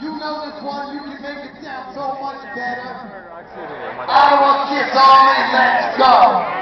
You know this one, you can make it sound so much better. Iowa Kids Army, let's go!